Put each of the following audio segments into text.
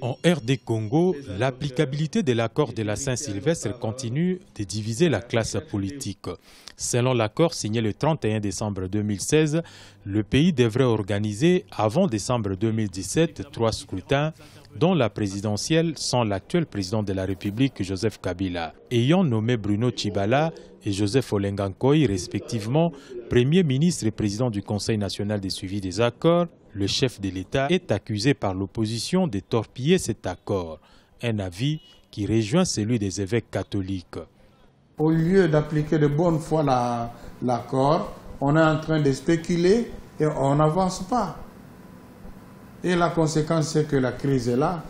En RD Congo, l'applicabilité de l'accord de la Saint-Sylvestre continue de diviser la classe politique. Selon l'accord signé le 31 décembre 2016, le pays devrait organiser avant décembre 2017 trois scrutins dont la présidentielle sans l'actuel président de la République Joseph Kabila, ayant nommé Bruno Chibala et Joseph Olengankoy respectivement Premier ministre et président du Conseil national de suivi des accords, le chef de l'État est accusé par l'opposition de torpiller cet accord, un avis qui rejoint celui des évêques catholiques. Au lieu d'appliquer de bonne foi l'accord, on est en train de spéculer et on n'avance pas. Et la conséquence, c'est que la crise est là.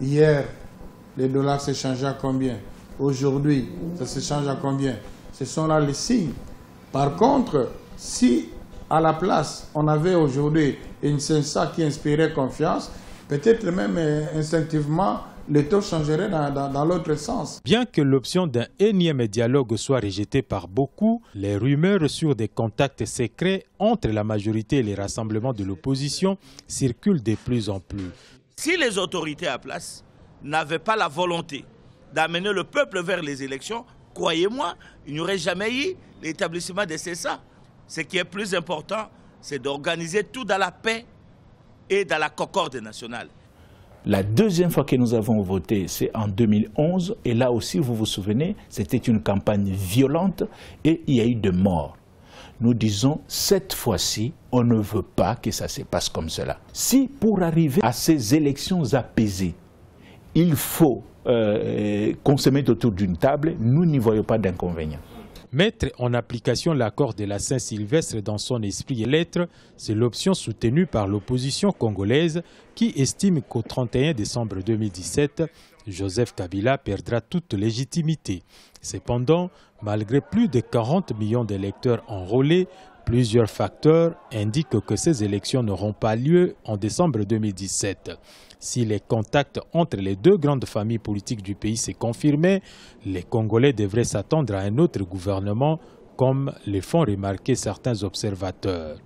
Hier, les dollars s'échangeaient à combien? Aujourd'hui, ça s'échange à combien? Ce sont là les signes. Par contre, si à la place, on avait aujourd'hui une CENSA qui inspirait confiance, peut-être même euh, instinctivement, les taux changeraient dans, l'autre sens. Bien que l'option d'un énième dialogue soit rejetée par beaucoup, les rumeurs sur des contacts secrets entre la majorité et les rassemblements de l'opposition circulent de plus en plus. Si les autorités à place n'avaient pas la volonté d'amener le peuple vers les élections, croyez-moi, il n'y aurait jamais eu l'établissement des CESA. Ce qui est plus important, c'est d'organiser tout dans la paix et dans la concorde nationale. La deuxième fois que nous avons voté, c'est en 2011. Et là aussi, vous vous souvenez, c'était une campagne violente et il y a eu de morts. Nous disons, cette fois-ci, on ne veut pas que ça se passe comme cela. Si pour arriver à ces élections apaisées, il faut euh, qu'on se mette autour d'une table, nous n'y voyons pas d'inconvénient. Mettre en application l'accord de la Saint-Sylvestre dans son esprit et lettres, c'est l'option soutenue par l'opposition congolaise qui estime qu'au 31 décembre 2017, Joseph Kabila perdra toute légitimité. Cependant, malgré plus de 40 millions d'électeurs enrôlés, Plusieurs facteurs indiquent que ces élections n'auront pas lieu en décembre 2017. Si les contacts entre les deux grandes familles politiques du pays se confirmaient, les Congolais devraient s'attendre à un autre gouvernement, comme le font remarquer certains observateurs.